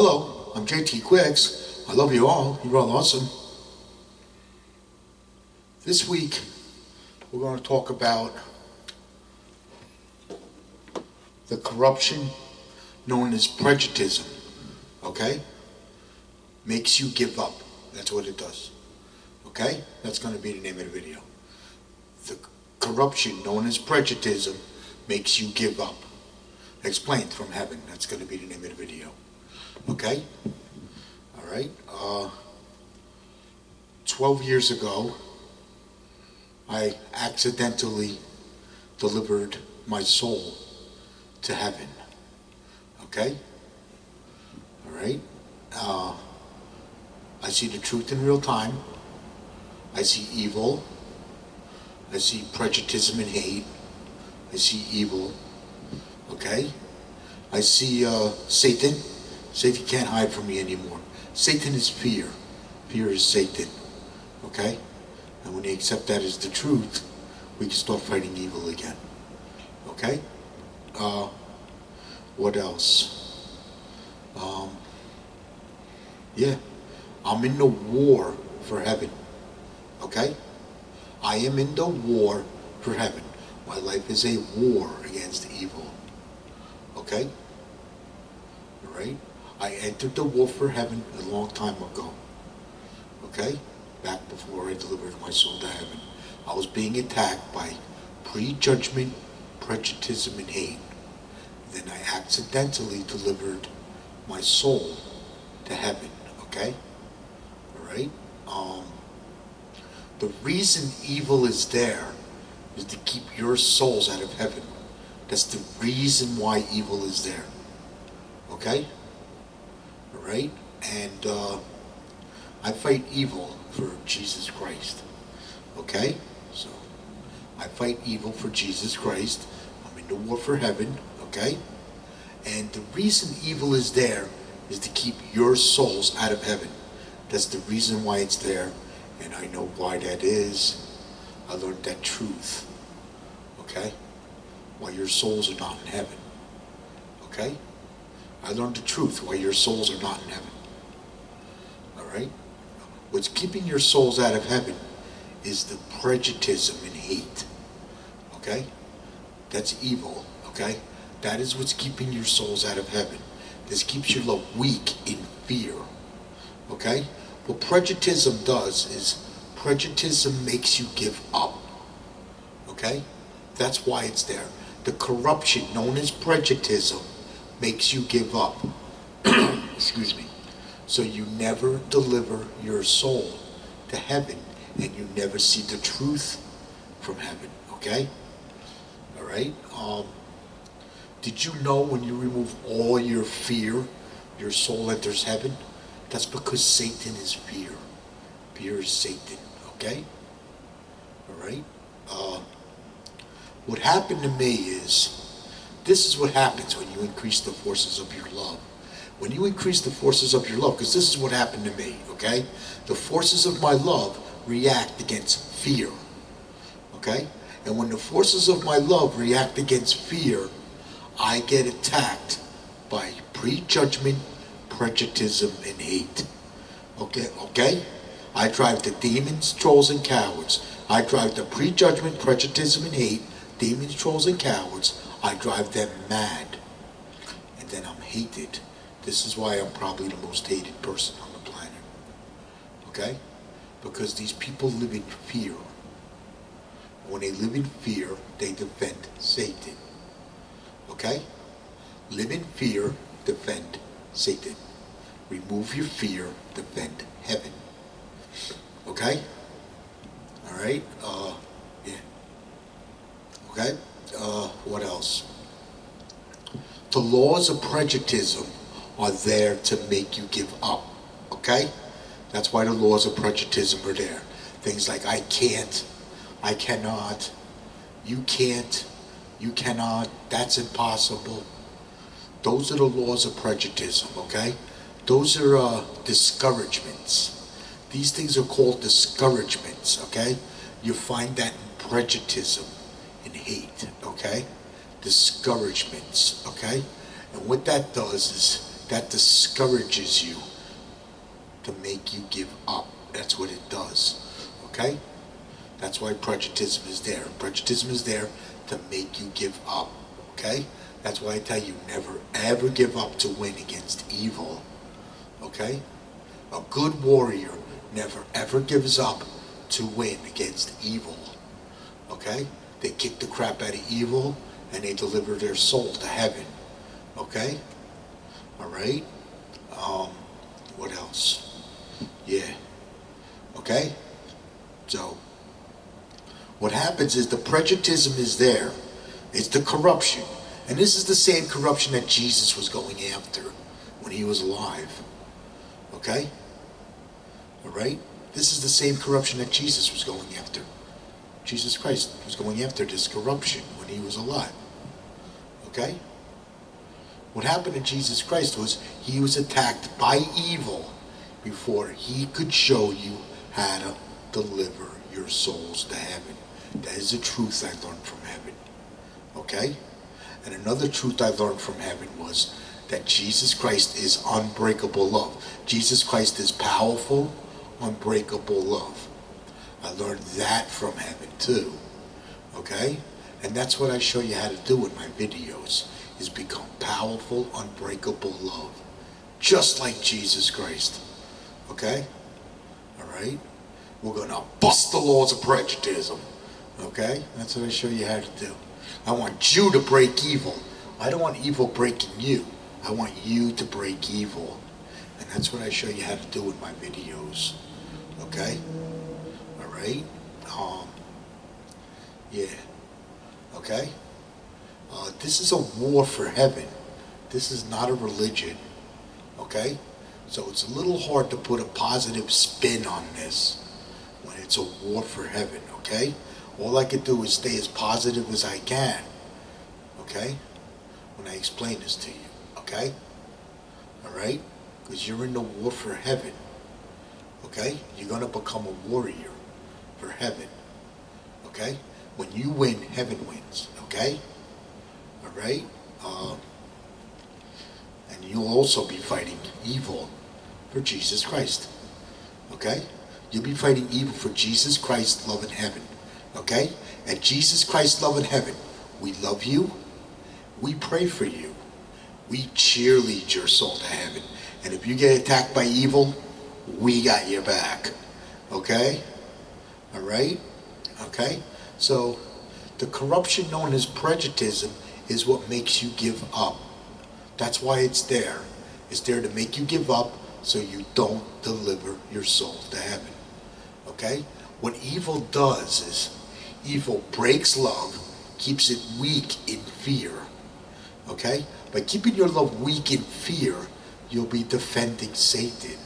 Hello, I'm JT Quicks. I love you all. You're all awesome. This week, we're going to talk about the corruption known as prejudice. Okay? Makes you give up. That's what it does. Okay? That's going to be the name of the video. The corruption known as prejudice makes you give up. Explained from heaven. That's going to be the name of the video. Okay? All right. Uh, 12 years ago, I accidentally delivered my soul to heaven. Okay? All right? Uh, I see the truth in real time. I see evil. I see prejudice and hate. I see evil. Okay? I see uh, Satan. Satan can't hide from me anymore. Satan is fear. Fear is Satan. Okay? And when you accept that as the truth, we can start fighting evil again. Okay? Uh, what else? Um, yeah. I'm in the war for heaven. Okay? I am in the war for heaven. My life is a war against evil. Okay? Alright? I entered the war for heaven a long time ago. Okay? Back before I delivered my soul to heaven. I was being attacked by prejudgment, prejudice, and hate. Then I accidentally delivered my soul to heaven. Okay? Alright? Um, the reason evil is there is to keep your souls out of heaven. That's the reason why evil is there. Okay? Alright? And uh, I fight evil for Jesus Christ. Okay? So, I fight evil for Jesus Christ. I'm in the war for heaven. Okay? And the reason evil is there is to keep your souls out of heaven. That's the reason why it's there. And I know why that is. I learned that truth. Okay? Why your souls are not in heaven. Okay? I learned the truth why your souls are not in heaven. Alright? What's keeping your souls out of heaven is the prejudice and hate. Okay? That's evil. Okay? That is what's keeping your souls out of heaven. This keeps your love weak in fear. Okay? What prejudice does is prejudice makes you give up. Okay? That's why it's there. The corruption known as prejudice makes you give up. Excuse me. So you never deliver your soul to heaven and you never see the truth from heaven. Okay? All right? Um, did you know when you remove all your fear, your soul enters heaven? That's because Satan is fear. Fear is Satan. Okay? All right? Uh, what happened to me is this is what happens when you increase the forces of your love. When you increase the forces of your love, because this is what happened to me, okay? The forces of my love react against fear, okay? And when the forces of my love react against fear, I get attacked by prejudgment, prejudice, and hate. Okay, okay? I drive the demons, trolls, and cowards. I drive the prejudgment, prejudice, and hate, demons, trolls, and cowards. I drive them mad. And then I'm hated. This is why I'm probably the most hated person on the planet. Okay? Because these people live in fear. When they live in fear, they defend Satan. Okay? Live in fear, defend Satan. Remove your fear, defend heaven. Okay? Alright? Uh, yeah. Okay? Uh, what else? The laws of prejudice are there to make you give up. Okay? That's why the laws of prejudice are there. Things like I can't, I cannot, you can't, you cannot, that's impossible. Those are the laws of prejudice, okay? Those are uh, discouragements. These things are called discouragements, okay? You find that in prejudice hate, okay? Discouragements, okay? And what that does is that discourages you to make you give up. That's what it does. Okay? That's why prejudice is there. Prejudice is there to make you give up. Okay? That's why I tell you never ever give up to win against evil. Okay? A good warrior never ever gives up to win against evil. Okay? They kick the crap out of evil and they deliver their soul to heaven. Okay? All right? Um, what else? Yeah. Okay? So, what happens is the prejudice is there. It's the corruption. And this is the same corruption that Jesus was going after when he was alive. Okay? All right? This is the same corruption that Jesus was going after. Jesus Christ was going after this corruption when he was alive. Okay? What happened to Jesus Christ was he was attacked by evil before he could show you how to deliver your souls to heaven. That is a truth I learned from heaven. Okay? And another truth I learned from heaven was that Jesus Christ is unbreakable love. Jesus Christ is powerful, unbreakable love. I learned that from heaven too. Okay? And that's what I show you how to do in my videos, is become powerful, unbreakable love. Just like Jesus Christ. Okay? Alright? We're going to bust the laws of prejudice. Okay? That's what I show you how to do. I want you to break evil. I don't want evil breaking you. I want you to break evil. And that's what I show you how to do in my videos. Okay? Alright? Um, yeah. Okay? Uh, this is a war for heaven. This is not a religion. Okay? So it's a little hard to put a positive spin on this when it's a war for heaven. Okay? All I can do is stay as positive as I can. Okay? When I explain this to you. Okay? Alright? Because you're in the war for heaven. Okay? You're going to become a warrior for heaven. Okay? When you win, heaven wins. Okay? Alright? Um, and you'll also be fighting evil for Jesus Christ. Okay? You'll be fighting evil for Jesus Christ, love in heaven. Okay? And Jesus Christ, love in heaven. We love you. We pray for you. We cheerlead your soul to heaven. And if you get attacked by evil, we got your back. Okay? All right? Okay? So, the corruption known as prejudice is what makes you give up. That's why it's there. It's there to make you give up so you don't deliver your soul to heaven. Okay? What evil does is evil breaks love, keeps it weak in fear. Okay? By keeping your love weak in fear, you'll be defending Satan.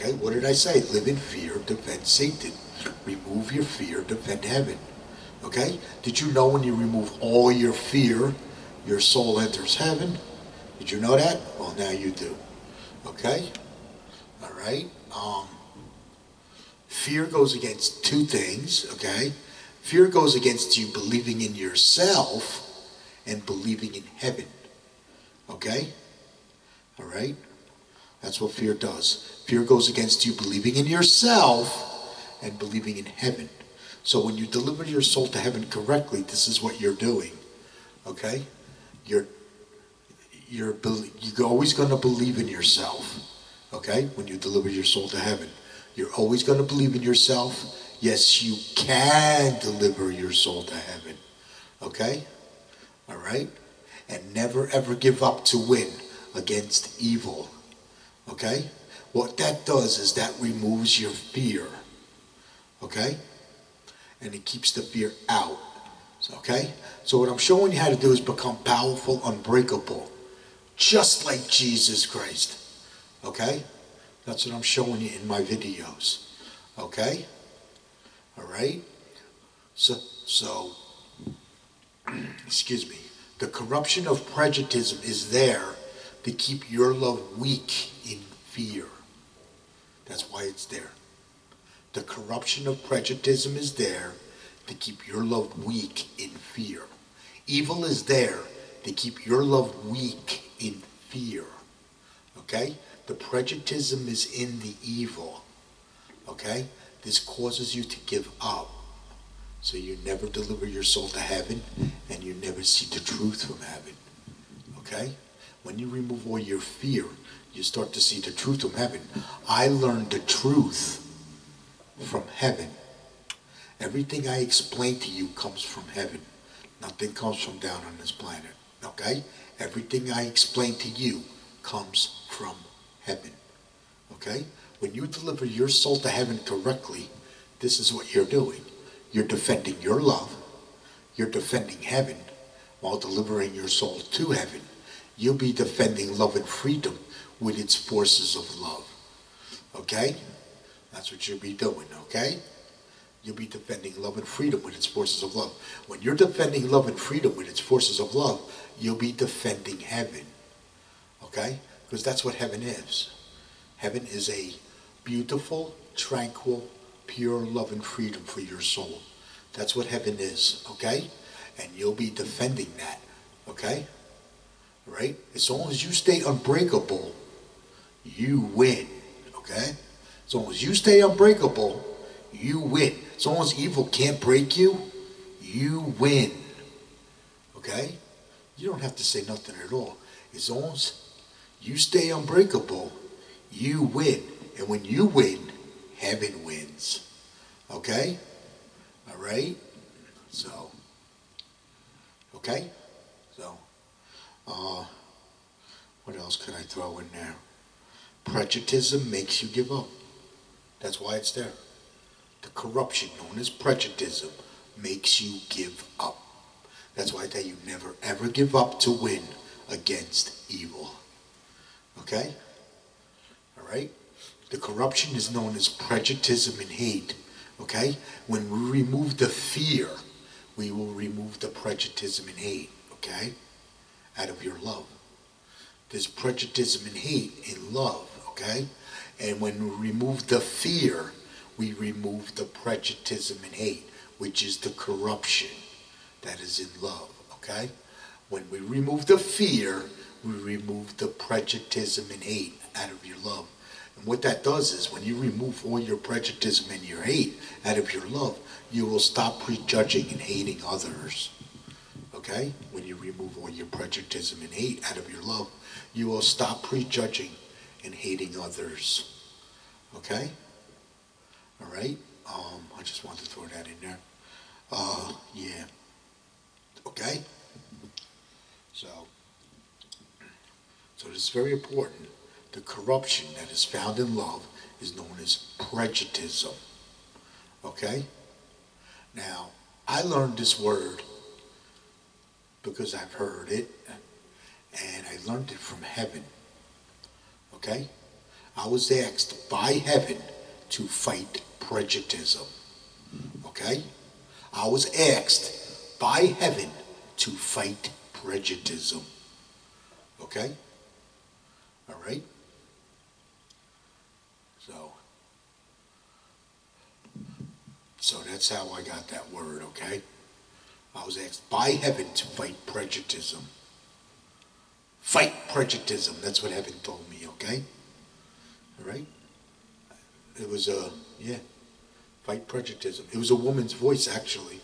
Okay? What did I say? Live in fear, defend Satan. Remove your fear, defend heaven. Okay? Did you know when you remove all your fear, your soul enters heaven? Did you know that? Well, now you do. Okay? All right? Um, fear goes against two things, okay? Fear goes against you believing in yourself and believing in heaven. Okay? All right? That's what fear does. Fear goes against you believing in yourself and believing in heaven. So when you deliver your soul to heaven correctly, this is what you're doing. Okay? You're you're you're always going to believe in yourself. Okay? When you deliver your soul to heaven, you're always going to believe in yourself. Yes, you can deliver your soul to heaven. Okay? All right? And never ever give up to win against evil. Okay? What that does is that removes your fear. Okay? And it keeps the fear out. Okay? So what I'm showing you how to do is become powerful, unbreakable. Just like Jesus Christ. Okay? That's what I'm showing you in my videos. Okay? All right? So, so, excuse me. The corruption of prejudice is there to keep your love weak fear. That's why it's there. The corruption of prejudice is there to keep your love weak in fear. Evil is there to keep your love weak in fear. Okay? The prejudice is in the evil. Okay? This causes you to give up. So you never deliver your soul to heaven and you never see the truth from heaven. Okay? When you remove all your fear, you start to see the truth from heaven. I learned the truth from heaven. Everything I explain to you comes from heaven. Nothing comes from down on this planet. Okay? Everything I explain to you comes from heaven. Okay? When you deliver your soul to heaven correctly, this is what you're doing. You're defending your love. You're defending heaven while delivering your soul to heaven. You'll be defending love and freedom with its forces of love. Okay? That's what you'll be doing, okay? You'll be defending love and freedom with its forces of love. When you're defending love and freedom with its forces of love, you'll be defending heaven. Okay? Because that's what heaven is. Heaven is a beautiful, tranquil, pure love and freedom for your soul. That's what heaven is, okay? And you'll be defending that, okay? Right? As long as you stay unbreakable, you win, okay? As long as you stay unbreakable, you win. As long as evil can't break you, you win. Okay? You don't have to say nothing at all. As long as you stay unbreakable, you win. And when you win, heaven wins. Okay? All right? So, okay? So, uh, what else could I throw in there? Prejudice makes you give up. That's why it's there. The corruption known as prejudice makes you give up. That's why I tell you never ever give up to win against evil. Okay? All right? The corruption is known as prejudice and hate. Okay? When we remove the fear, we will remove the prejudice and hate. Okay? Out of your love. There's prejudice and hate in love. Okay? And when we remove the fear, we remove the prejudice and hate, which is the corruption that is in love. Okay? When we remove the fear, we remove the prejudice and hate out of your love. And what that does is when you remove all your prejudice and your hate out of your love, you will stop prejudging and hating others. Okay? When you remove all your prejudice and hate out of your love, you will stop prejudging and hating others. Okay? All right? Um, I just wanted to throw that in there. Uh, yeah. Okay? So, so is very important. The corruption that is found in love is known as prejudice. Okay? Now, I learned this word because I've heard it, and I learned it from heaven. Okay? I was asked by heaven to fight prejudice. Okay? I was asked by heaven to fight prejudice. Okay? All right? So, so that's how I got that word, okay? I was asked by heaven to fight prejudice. Fight prejudice. That's what heaven told me, okay? All right? It was a, yeah, fight prejudice. It was a woman's voice, actually,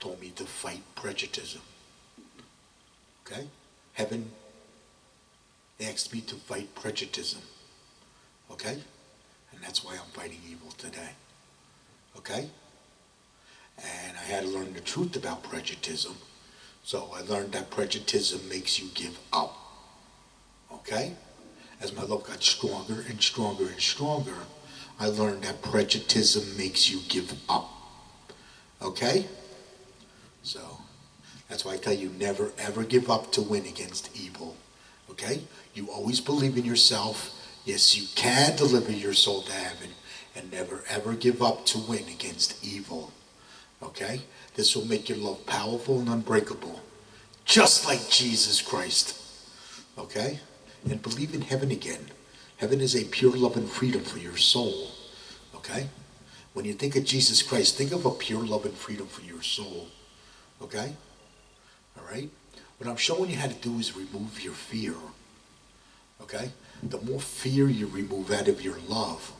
told me to fight prejudice. Okay? Heaven asked me to fight prejudice. Okay? And that's why I'm fighting evil today. Okay? And I had to learn the truth about prejudice. So I learned that prejudice makes you give up. Okay? As my love got stronger and stronger and stronger, I learned that prejudice makes you give up. Okay? So, that's why I tell you never ever give up to win against evil. Okay? You always believe in yourself. Yes, you can deliver your soul to heaven and never ever give up to win against evil. Okay? This will make your love powerful and unbreakable. Just like Jesus Christ. Okay? And believe in heaven again. Heaven is a pure love and freedom for your soul. Okay? When you think of Jesus Christ, think of a pure love and freedom for your soul. Okay? All right? What I'm showing you how to do is remove your fear. Okay? The more fear you remove out of your love,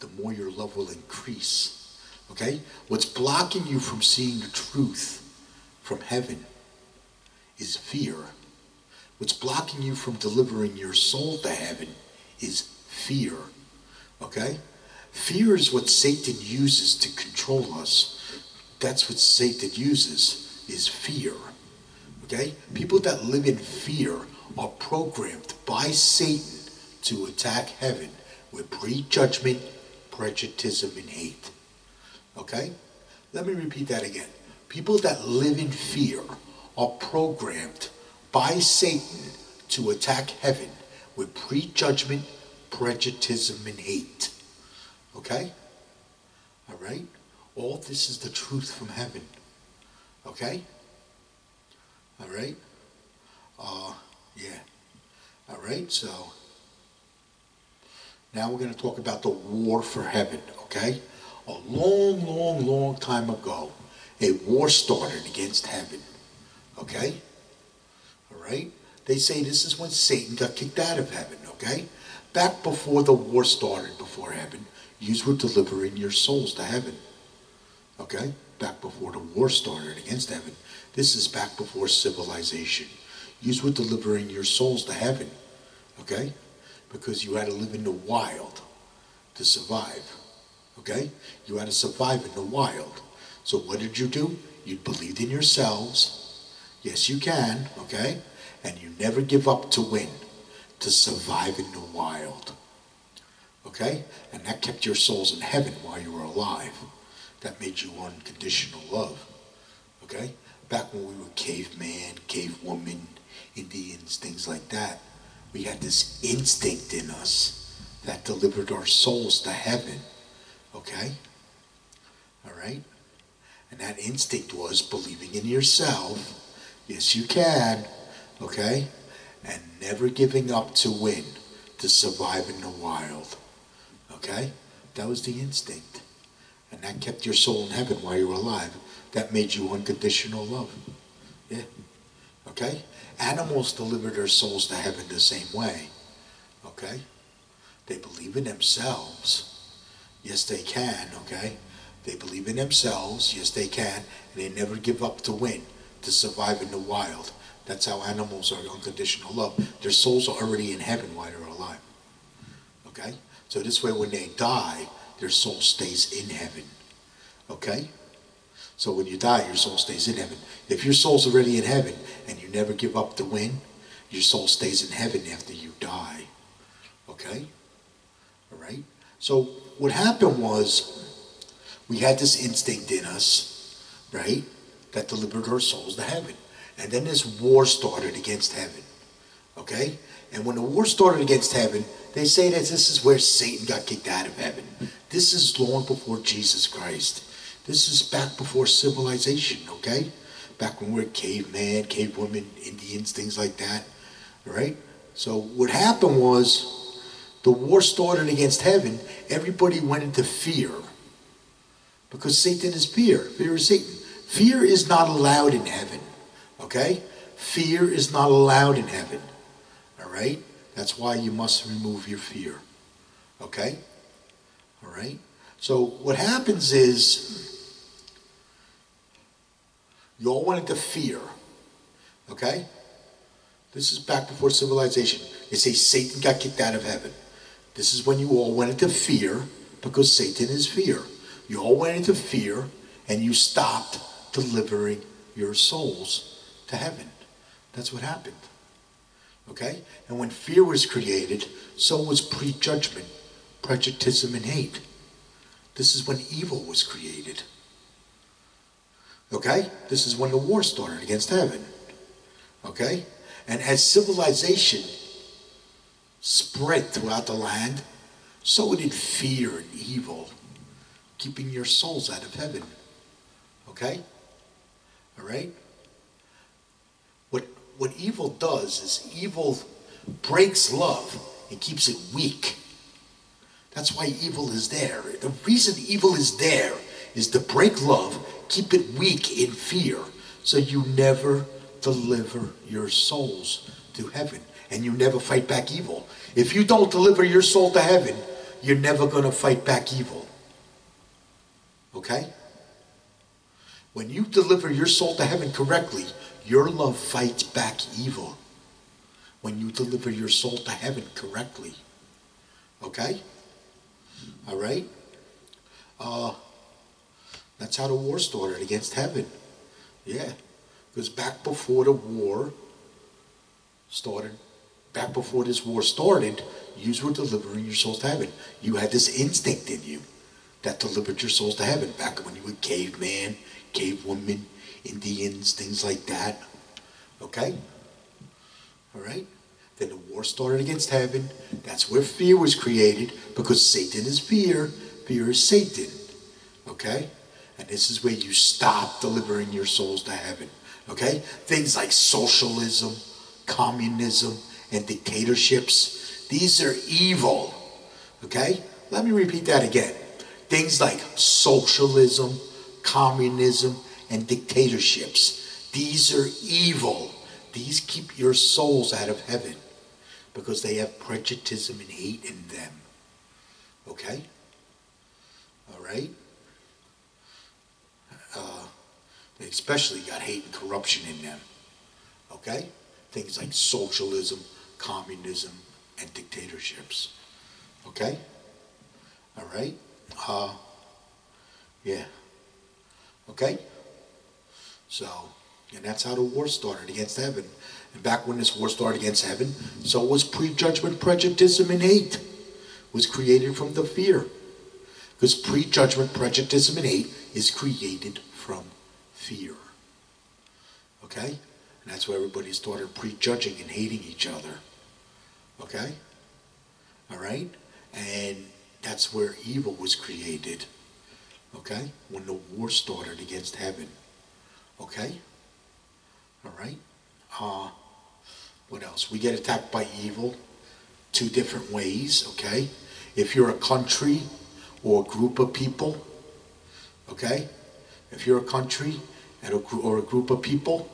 the more your love will increase. Okay? What's blocking you from seeing the truth from heaven is fear. What's blocking you from delivering your soul to heaven is fear. Okay? Fear is what Satan uses to control us. That's what Satan uses, is fear. Okay? People that live in fear are programmed by Satan to attack heaven with prejudgment, prejudice, and hate. Okay? Let me repeat that again. People that live in fear are programmed by Satan to attack heaven with prejudgment, prejudice, and hate. Okay? All right? All this is the truth from heaven. Okay? All right? Uh, yeah. All right, so now we're going to talk about the war for heaven, okay? A long, long, long time ago, a war started against heaven, okay? All right? They say this is when Satan got kicked out of heaven, okay? Back before the war started before heaven, you were delivering your souls to heaven, okay? Back before the war started against heaven. This is back before civilization. You were delivering your souls to heaven, okay? Because you had to live in the wild to survive, okay? You had to survive in the wild. So what did you do? You believed in yourselves. Yes, you can, okay? And you never give up to win, to survive in the wild. Okay? And that kept your souls in heaven while you were alive. That made you unconditional love. Okay? Back when we were caveman, cavewoman, Indians, things like that, we had this instinct in us that delivered our souls to heaven. Okay? All right? And that instinct was believing in yourself. Yes, you can. Okay? And never giving up to win, to survive in the wild. Okay? That was the instinct. And that kept your soul in heaven while you were alive. That made you unconditional love. Yeah. Okay? Animals deliver their souls to heaven the same way. Okay? They believe in themselves. Yes, they can, okay? They believe in themselves. Yes, they can. And they never give up to win, to survive in the wild. That's how animals are unconditional love. Their souls are already in heaven while they're alive. Okay? So this way, when they die, their soul stays in heaven. Okay? So when you die, your soul stays in heaven. If your soul's already in heaven and you never give up to win, your soul stays in heaven after you die. Okay? All right? So what happened was we had this instinct in us, right, that delivered our souls to heaven. And then this war started against heaven. Okay? And when the war started against heaven, they say that this is where Satan got kicked out of heaven. This is long before Jesus Christ. This is back before civilization, okay? Back when we were caveman, cavewomen, Indians, things like that. Right? So what happened was the war started against heaven. Everybody went into fear. Because Satan is fear. Fear is Satan. Fear is not allowed in heaven. Okay? Fear is not allowed in heaven. All right? That's why you must remove your fear. Okay? All right? So what happens is you all went into fear. Okay? This is back before civilization. They say Satan got kicked out of heaven. This is when you all went into fear because Satan is fear. You all went into fear and you stopped delivering your souls to heaven. That's what happened. Okay? And when fear was created, so was prejudgment, prejudice, and hate. This is when evil was created. Okay? This is when the war started against heaven. Okay? And as civilization spread throughout the land, so did fear and evil, keeping your souls out of heaven. Okay? All right? What, what evil does is evil breaks love and keeps it weak. That's why evil is there. The reason evil is there is to break love, keep it weak in fear, so you never deliver your souls to heaven, and you never fight back evil. If you don't deliver your soul to heaven, you're never going to fight back evil. Okay? When you deliver your soul to heaven correctly, your love fights back evil. When you deliver your soul to heaven correctly. Okay? All right? Uh, that's how the war started against heaven. Yeah. Because back before the war started, back before this war started, you were delivering your souls to heaven. You had this instinct in you that delivered your souls to heaven back when you were caveman, cave woman, Indians, things like that. Okay? All right? Then the war started against heaven. That's where fear was created because Satan is fear. Fear is Satan. Okay? And this is where you stop delivering your souls to heaven. Okay? Things like socialism, communism, and dictatorships. These are evil. Okay? Let me repeat that again. Things like socialism, communism, and dictatorships. These are evil. These keep your souls out of heaven because they have prejudice and hate in them. Okay? All right? Uh, they especially got hate and corruption in them. Okay? Things like socialism, communism, and dictatorships. Okay? All right? Uh, yeah. Okay? So, and that's how the war started against heaven. And back when this war started against heaven, so was prejudgment, prejudice, and hate was created from the fear. Because prejudgment, prejudice, and hate is created from fear. Okay? And that's why everybody started prejudging and hating each other. Okay? All right? And that's where evil was created. Okay? When the war started against heaven. Okay? All right? Uh, what else? We get attacked by evil two different ways, okay? If you're a country or a group of people, okay? If you're a country and a, or a group of people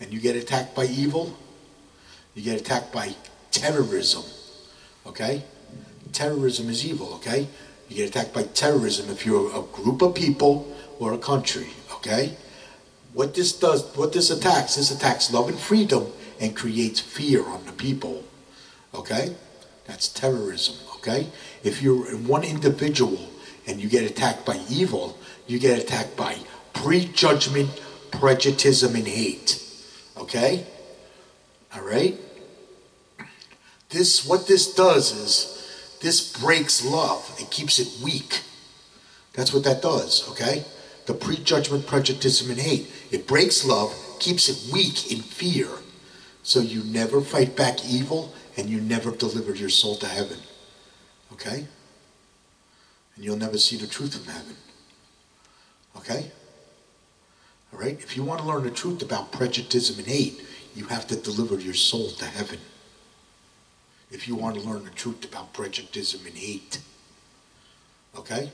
and you get attacked by evil, you get attacked by terrorism, okay? Terrorism is evil, okay? You get attacked by terrorism if you're a group of people or a country, okay? What this does, what this attacks, this attacks love and freedom and creates fear on the people. Okay? That's terrorism. Okay? If you're one individual and you get attacked by evil, you get attacked by prejudgment, prejudice, and hate. Okay? All right? This, what this does is, this breaks love. It keeps it weak. That's what that does, okay? The prejudgment, prejudice, and hate. It breaks love, keeps it weak in fear. So you never fight back evil and you never deliver your soul to heaven. Okay? And you'll never see the truth from heaven. Okay? All right? If you want to learn the truth about prejudice and hate, you have to deliver your soul to heaven. If you want to learn the truth about prejudice and hate, okay?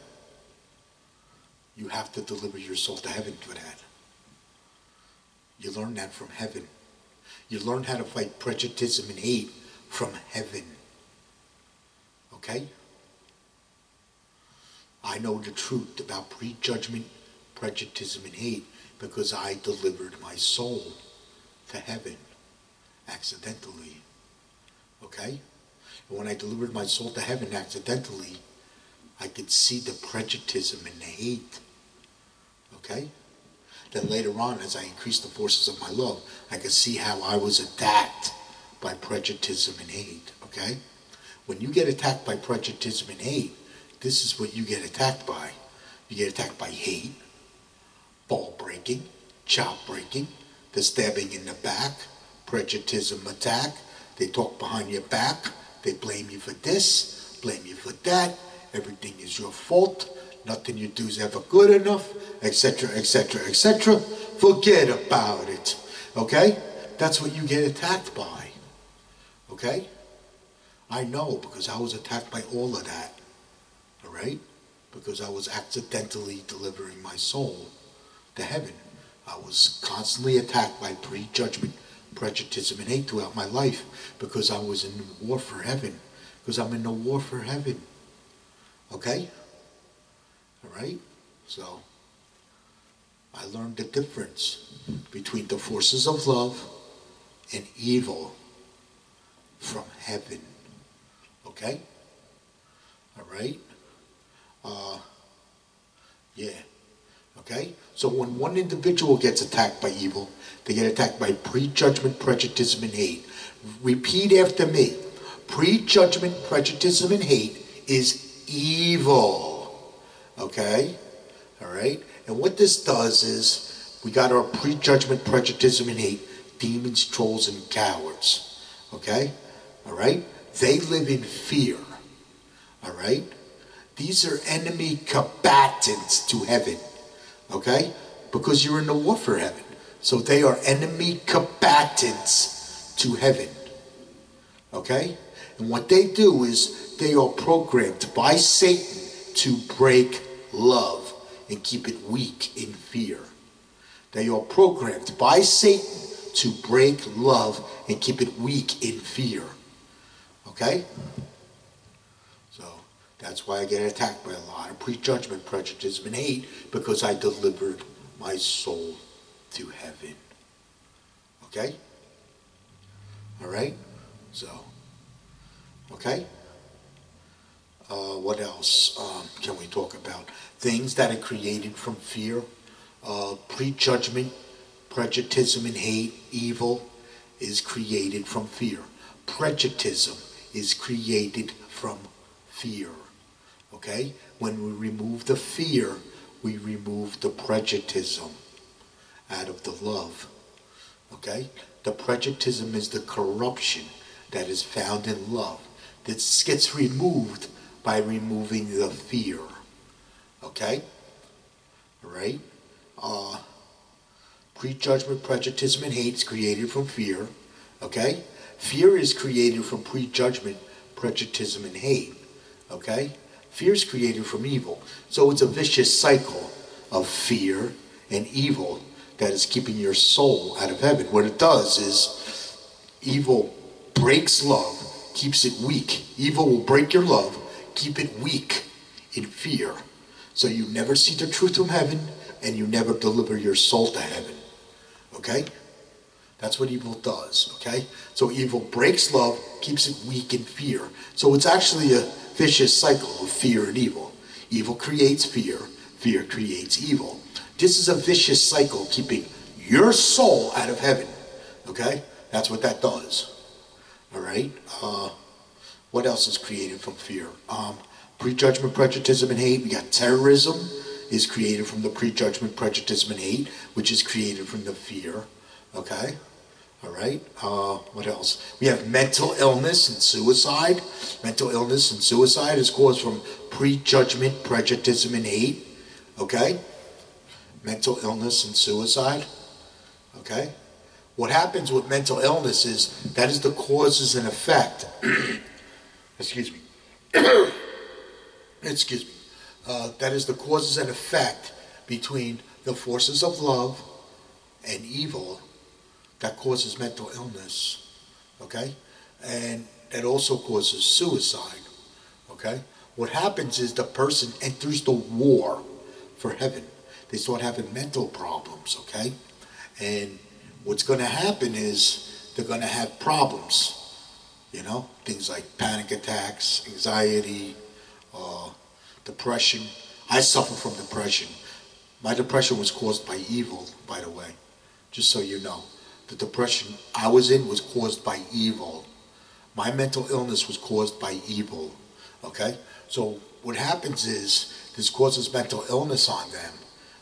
You have to deliver your soul to heaven for that. You learn that from heaven. You learn how to fight prejudice and hate from heaven. Okay? I know the truth about prejudgment, prejudice, and hate because I delivered my soul to heaven accidentally. Okay? And when I delivered my soul to heaven accidentally, I could see the prejudice and the hate Okay? Then later on, as I increased the forces of my love, I could see how I was attacked by prejudice and hate. Okay? When you get attacked by prejudice and hate, this is what you get attacked by. You get attacked by hate, ball breaking, chop breaking, the stabbing in the back, prejudice attack. They talk behind your back. They blame you for this, blame you for that. Everything is your fault. Nothing you do is ever good enough, etc., etc., etc. Forget about it. Okay? That's what you get attacked by. Okay? I know because I was attacked by all of that. All right? Because I was accidentally delivering my soul to heaven. I was constantly attacked by prejudgment, prejudice, and hate throughout my life because I was in war for heaven. Because I'm in the war for heaven. Okay? All right? So, I learned the difference between the forces of love and evil from heaven. Okay? All right? Uh, yeah. Okay? So when one individual gets attacked by evil, they get attacked by prejudgment, prejudice, and hate. Repeat after me. Prejudgment, prejudice, and hate is evil. Okay? All right? And what this does is we got our prejudgment, prejudice, and hate demons, trolls, and cowards. Okay? All right? They live in fear. All right? These are enemy combatants to heaven. Okay? Because you're in the war for heaven. So they are enemy combatants to heaven. Okay? And what they do is they are programmed by Satan to break love and keep it weak in fear. They are programmed by Satan to break love and keep it weak in fear. Okay? That's why I get attacked by a lot of prejudgment, prejudice, and hate because I delivered my soul to heaven. Okay? All right? So, okay? Uh, what else um, can we talk about? Things that are created from fear, uh, prejudgment, prejudice, and hate, evil is created from fear. Prejudice is created from fear. Okay? When we remove the fear, we remove the prejudice out of the love. Okay? The prejudice is the corruption that is found in love. that gets removed by removing the fear. Okay? Right? Uh, prejudgment, prejudice, and hate is created from fear. Okay? Fear is created from prejudgment, prejudice, and hate. Okay? Fear is created from evil. So it's a vicious cycle of fear and evil that is keeping your soul out of heaven. What it does is evil breaks love, keeps it weak. Evil will break your love, keep it weak in fear. So you never see the truth from heaven and you never deliver your soul to heaven. Okay? That's what evil does, okay? So evil breaks love, keeps it weak in fear. So it's actually a vicious cycle of fear and evil. Evil creates fear, fear creates evil. This is a vicious cycle keeping your soul out of heaven, okay? That's what that does, all right? Uh, what else is created from fear? Um, prejudgment, prejudice, and hate. We got terrorism is created from the prejudgment, prejudice, and hate, which is created from the fear, okay? All right. Uh, what else? We have mental illness and suicide. Mental illness and suicide is caused from prejudgment, prejudice, and hate. Okay. Mental illness and suicide. Okay. What happens with mental illness is that is the causes and effect. Excuse me. Excuse me. Uh, that is the causes and effect between the forces of love and evil that causes mental illness, okay? And that also causes suicide, okay? What happens is the person enters the war for heaven. They start having mental problems, okay? And what's going to happen is they're going to have problems, you know? Things like panic attacks, anxiety, uh, depression. I suffer from depression. My depression was caused by evil, by the way, just so you know the depression I was in was caused by evil. My mental illness was caused by evil. Okay? So what happens is this causes mental illness on them.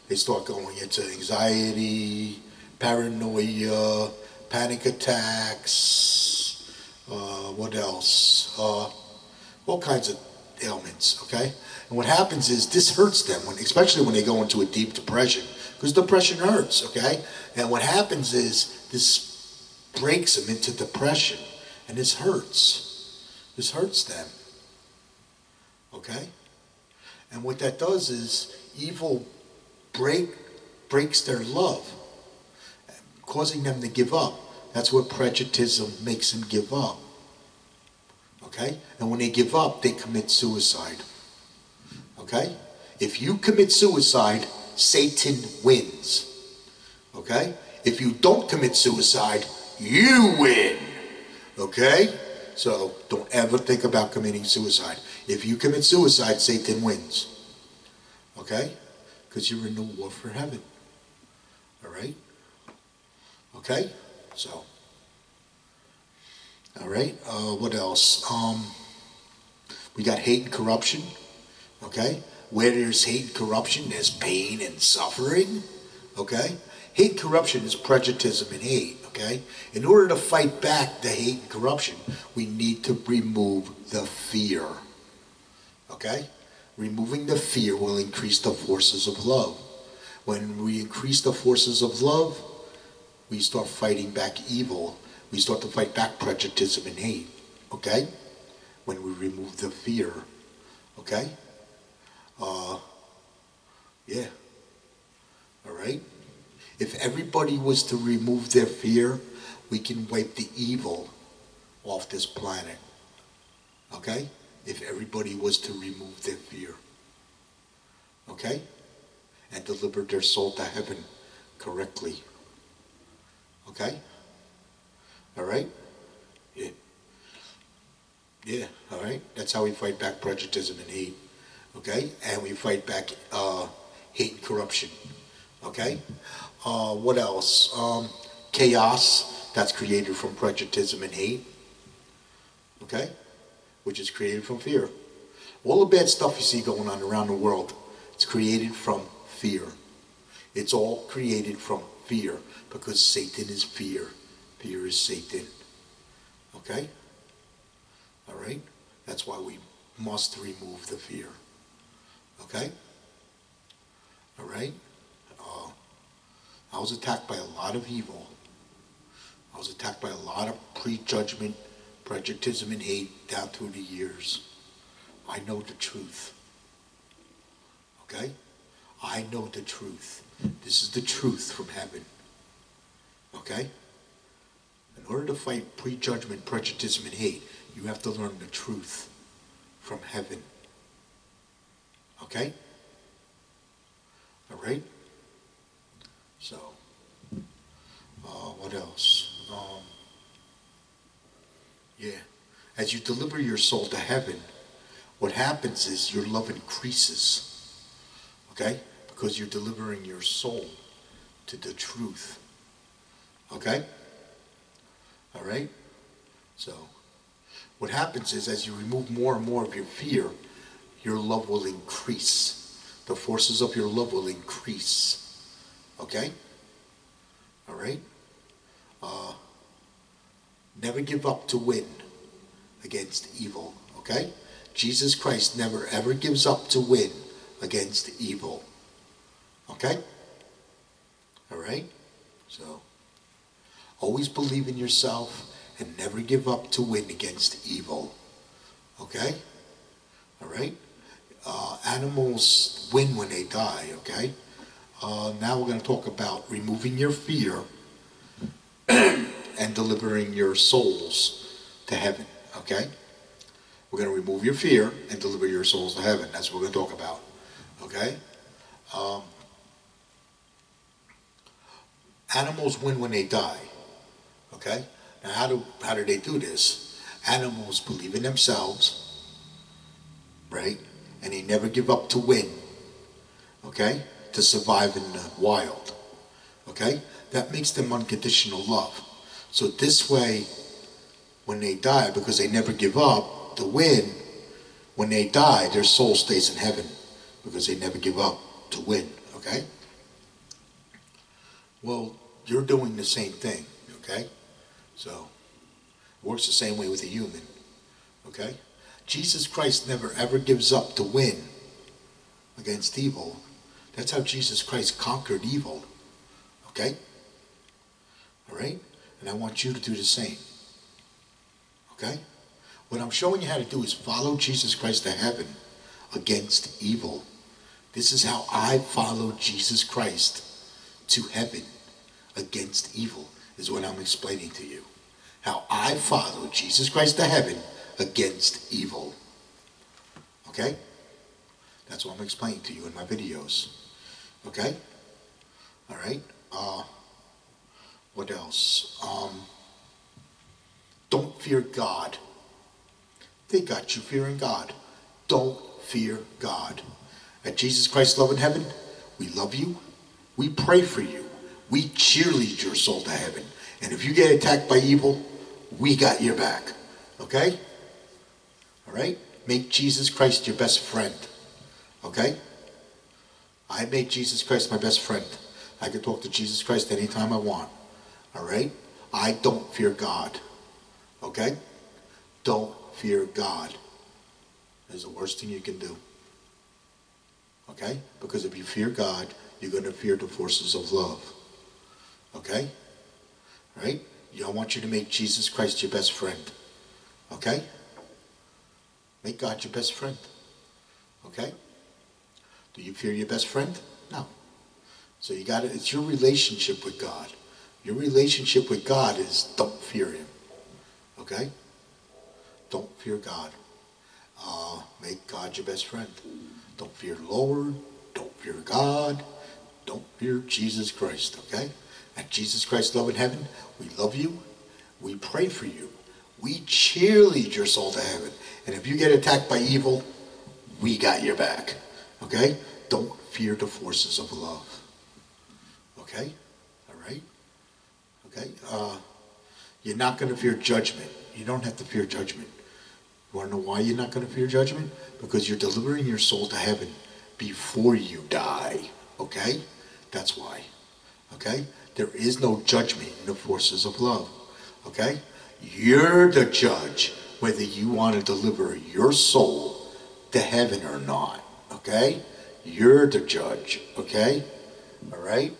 They start going into anxiety, paranoia, panic attacks, uh, what else? Uh, all kinds of ailments, okay? And what happens is this hurts them, when, especially when they go into a deep depression, because depression hurts, okay? And what happens is this breaks them into depression, and this hurts. This hurts them. Okay? And what that does is evil break breaks their love, causing them to give up. That's what prejudice makes them give up. Okay? And when they give up, they commit suicide. Okay? If you commit suicide, Satan wins. Okay? If you don't commit suicide, you win. Okay? So don't ever think about committing suicide. If you commit suicide, Satan wins. Okay? Because you're in the war for heaven. All right? Okay? So. All right? Uh, what else? Um, we got hate and corruption. Okay? Where there's hate and corruption, there's pain and suffering. Okay? Hate corruption is prejudice and hate. Okay? In order to fight back the hate and corruption, we need to remove the fear. Okay? Removing the fear will increase the forces of love. When we increase the forces of love, we start fighting back evil. We start to fight back prejudice and hate. Okay? When we remove the fear. Okay? Uh, yeah. All right? If everybody was to remove their fear, we can wipe the evil off this planet. Okay? If everybody was to remove their fear. Okay? And deliver their soul to heaven correctly. Okay? All right? Yeah. Yeah, all right? That's how we fight back prejudice and hate. Okay? And we fight back uh, hate and corruption. Okay? Uh, what else? Um, chaos, that's created from prejudice and hate. Okay? Which is created from fear. All the bad stuff you see going on around the world, it's created from fear. It's all created from fear because Satan is fear. Fear is Satan. Okay? All right? That's why we must remove the fear. Okay? All right? I was attacked by a lot of evil. I was attacked by a lot of prejudgment, prejudice, and hate down through the years. I know the truth. Okay? I know the truth. This is the truth from heaven. Okay? In order to fight prejudgment, prejudice, and hate, you have to learn the truth from heaven. Okay? All right? So, uh, what else? Um, yeah. As you deliver your soul to heaven, what happens is your love increases. Okay? Because you're delivering your soul to the truth. Okay? All right? So, what happens is as you remove more and more of your fear, your love will increase. The forces of your love will increase. Okay? All right? Uh, never give up to win against evil. Okay? Jesus Christ never ever gives up to win against evil. Okay? All right? So, always believe in yourself and never give up to win against evil. Okay? All right? Uh, animals win when they die, okay? Uh, now we're going to talk about removing your fear and delivering your souls to heaven, okay? We're going to remove your fear and deliver your souls to heaven. That's what we're going to talk about, okay? Um, animals win when they die, okay? Now, how do, how do they do this? Animals believe in themselves, right? And they never give up to win, okay? To survive in the wild, okay? That makes them unconditional love. So this way, when they die, because they never give up to win, when they die, their soul stays in heaven because they never give up to win, okay? Well, you're doing the same thing, okay? So it works the same way with a human. Okay? Jesus Christ never ever gives up to win against evil. That's how Jesus Christ conquered evil. Okay? All right? And I want you to do the same. Okay? What I'm showing you how to do is follow Jesus Christ to heaven against evil. This is how I follow Jesus Christ to heaven against evil. is what I'm explaining to you. How I follow Jesus Christ to heaven against evil. Okay? That's what I'm explaining to you in my videos. Okay? All right? Uh, what else? Um, don't fear God. They got you fearing God. Don't fear God. At Jesus Christ Love in Heaven, we love you. We pray for you. We cheerlead your soul to heaven. And if you get attacked by evil, we got your back. Okay? All right? Make Jesus Christ your best friend. Okay? I make Jesus Christ my best friend. I can talk to Jesus Christ anytime I want. All right? I don't fear God. Okay? Don't fear God. Is the worst thing you can do. Okay? Because if you fear God, you're going to fear the forces of love. Okay? Right? I want you to make Jesus Christ your best friend. Okay? Make God your best friend. Okay? Do you fear your best friend? No. So you got it. It's your relationship with God. Your relationship with God is don't fear Him. Okay? Don't fear God. Uh, make God your best friend. Don't fear Lord. Don't fear God. Don't fear Jesus Christ. Okay? At Jesus Christ Love in Heaven, we love you. We pray for you. We cheerlead your soul to heaven. And if you get attacked by evil, we got your back. Okay? Don't fear the forces of love. Okay? All right? Okay? Uh, you're not going to fear judgment. You don't have to fear judgment. You want to know why you're not going to fear judgment? Because you're delivering your soul to heaven before you die. Okay? That's why. Okay? There is no judgment in the forces of love. Okay? You're the judge whether you want to deliver your soul to heaven or not. Okay? You're the judge. Okay? All right?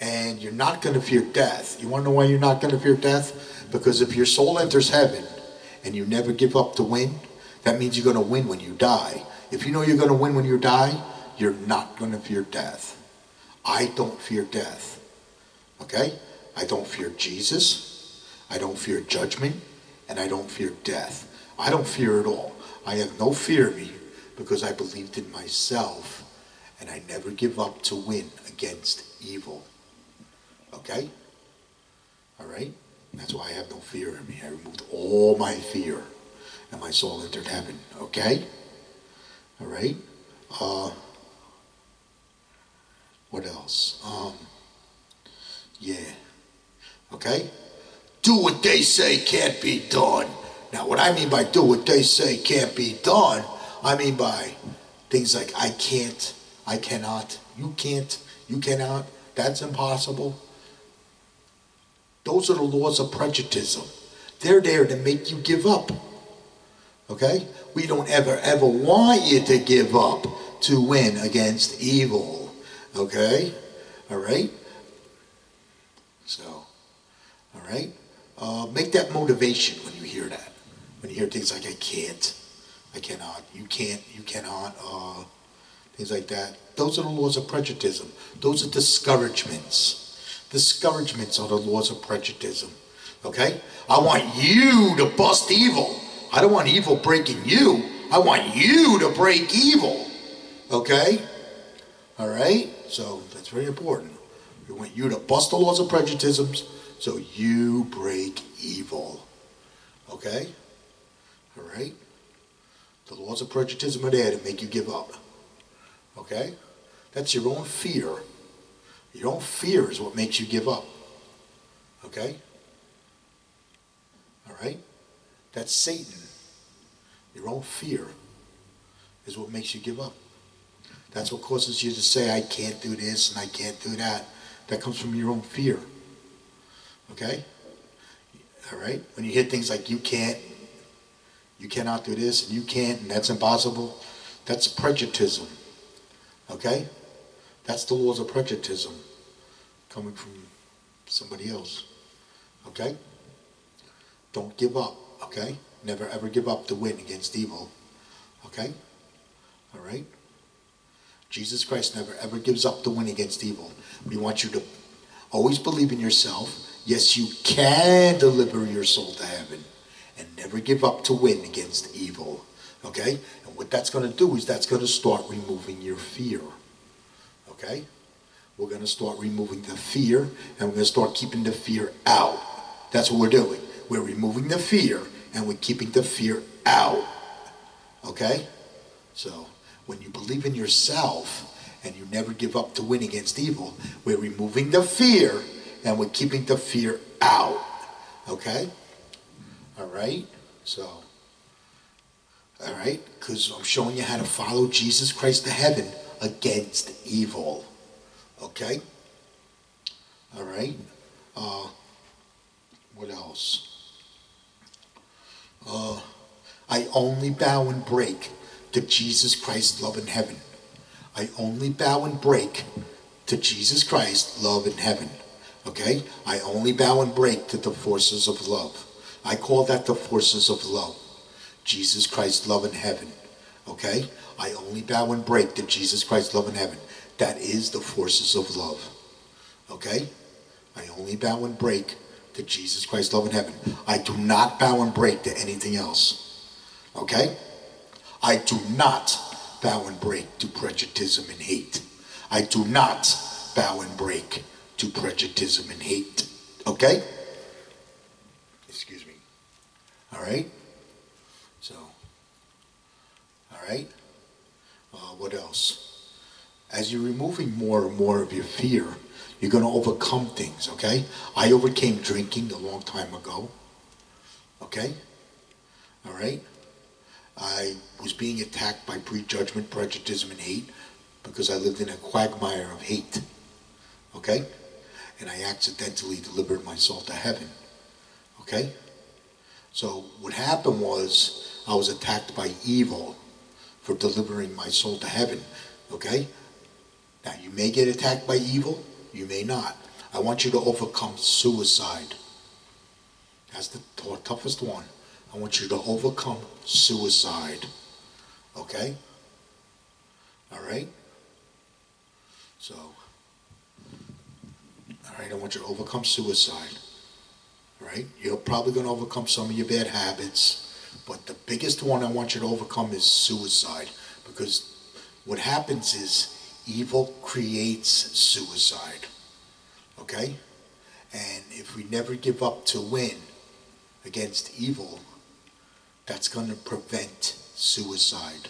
And you're not going to fear death. You want to know why you're not going to fear death? Because if your soul enters heaven and you never give up to win, that means you're going to win when you die. If you know you're going to win when you die, you're not going to fear death. I don't fear death. Okay? I don't fear Jesus. I don't fear judgment. And I don't fear death. I don't fear it all. I have no fear of me because I believed in myself and I never give up to win against evil. Okay? All right? That's why I have no fear in me. I removed all my fear and my soul entered heaven. Okay? All right? Uh, what else? Um, yeah. Okay? Do what they say can't be done. Now, what I mean by do what they say can't be done, I mean by things like I can't, I cannot, you can't, you cannot, that's impossible. Those are the laws of prejudice. They're there to make you give up. Okay? We don't ever, ever want you to give up to win against evil. Okay? All right? So, all right? Uh, make that motivation when you hear that. When you hear things like, I can't, I cannot, you can't, you cannot, uh, things like that. Those are the laws of prejudice. Those are discouragements. Discouragements are the laws of prejudice. Okay? I want you to bust evil. I don't want evil breaking you. I want you to break evil. Okay? All right? So that's very important. We want you to bust the laws of prejudice so you break evil. Okay? All right? The laws of prejudice are there to make you give up. Okay? That's your own fear. Your own fear is what makes you give up. Okay? All right? That's Satan. Your own fear is what makes you give up. That's what causes you to say, I can't do this and I can't do that. That comes from your own fear. Okay? All right? When you hear things like you can't, you cannot do this, and you can't, and that's impossible, that's prejudice. Okay? That's the laws of prejudice coming from somebody else. Okay? Don't give up. Okay? Never ever give up to win against evil. Okay? All right? Jesus Christ never ever gives up to win against evil. We want you to always believe in yourself. Yes, you can deliver your soul to heaven and never give up to win against evil. Okay? And what that's going to do is that's going to start removing your fear. Okay? We're going to start removing the fear and we're going to start keeping the fear out. That's what we're doing. We're removing the fear and we're keeping the fear out. Okay? So, when you believe in yourself and you never give up to win against evil, we're removing the fear and we're keeping the fear out. Okay? All right? So, all right? Because I'm showing you how to follow Jesus Christ to heaven against evil. Okay? All right? Uh, what else? Uh, I only bow and break to Jesus Christ, love in heaven. I only bow and break to Jesus Christ, love in heaven. Okay? I only bow and break to the forces of love. I call that the forces of love. Jesus Christ, love in heaven. Okay? I only bow and break to Jesus Christ, love in heaven. That is the forces of love. Okay? I only bow and break to Jesus Christ, love in heaven. I do not bow and break to anything else. Okay? I do not bow and break to prejudice and hate. I do not bow and break to prejudice and hate. Okay? Excuse me. All right? So, all right? Uh, what else? As you're removing more and more of your fear, you're going to overcome things, okay? I overcame drinking a long time ago, okay? All right? I was being attacked by prejudgment, prejudice, and hate because I lived in a quagmire of hate, okay? And I accidentally delivered my soul to heaven, okay? So what happened was I was attacked by evil for delivering my soul to heaven, okay? Now, you may get attacked by evil, you may not. I want you to overcome suicide. That's the toughest one. I want you to overcome suicide. Okay? All right? So, all right, I want you to overcome suicide. Right? You're probably going to overcome some of your bad habits, but the biggest one I want you to overcome is suicide because what happens is evil creates suicide. Okay? And if we never give up to win against evil, that's going to prevent suicide.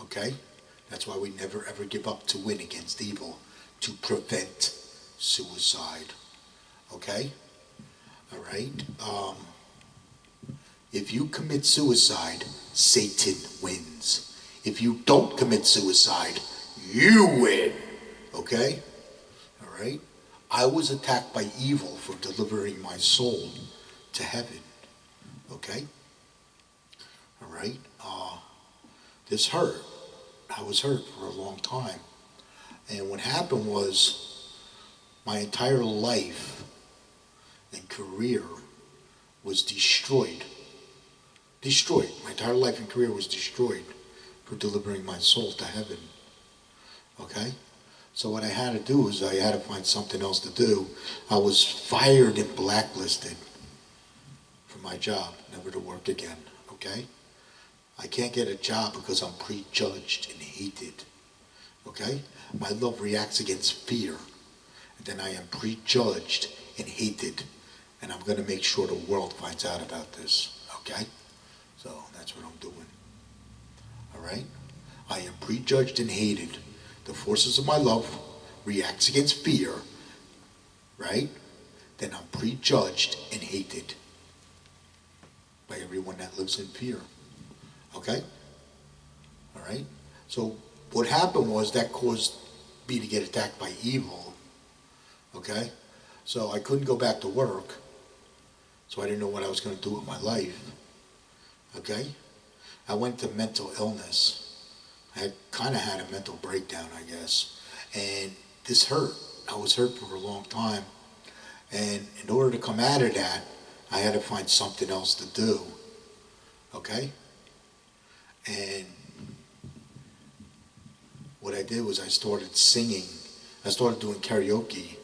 Okay? That's why we never ever give up to win against evil, to prevent suicide. Okay? All right? Um, if you commit suicide, Satan wins. If you don't commit suicide, you win. Okay? All right? I was attacked by evil for delivering my soul to heaven. Okay? All right? Uh, this hurt. I was hurt for a long time. And what happened was my entire life and career was destroyed. Destroyed. My entire life and career was destroyed for delivering my soul to heaven. Okay? So what I had to do was I had to find something else to do. I was fired and blacklisted from my job, never to work again. Okay? I can't get a job because I'm prejudged and hated. Okay? My love reacts against fear. And then I am prejudged and hated. And I'm going to make sure the world finds out about this. Okay? So that's what I'm doing. All right? I am prejudged and hated the forces of my love reacts against fear, right? Then I'm prejudged and hated by everyone that lives in fear. Okay? All right? So what happened was that caused me to get attacked by evil. Okay? So I couldn't go back to work. So I didn't know what I was going to do with my life. Okay? I went to mental illness. I kind of had a mental breakdown, I guess. And this hurt. I was hurt for a long time. And in order to come out of that, I had to find something else to do. Okay? And what I did was I started singing. I started doing karaoke.